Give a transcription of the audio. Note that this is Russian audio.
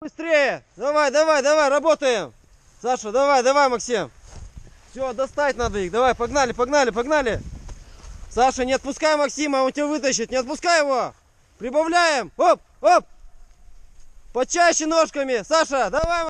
Быстрее! Давай, давай, давай, работаем! Саша, давай, давай, Максим! Все, достать надо их. Давай, погнали, погнали, погнали! Саша, не отпускай Максима, он тебя вытащит. Не отпускай его! Прибавляем! Оп, оп! Почаще ножками! Саша, давай!